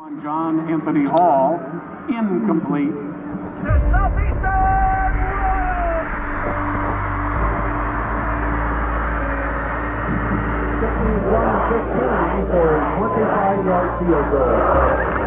On John Anthony Hall, incomplete. Fifteen, one, fifteen for a twenty-five yard field goal.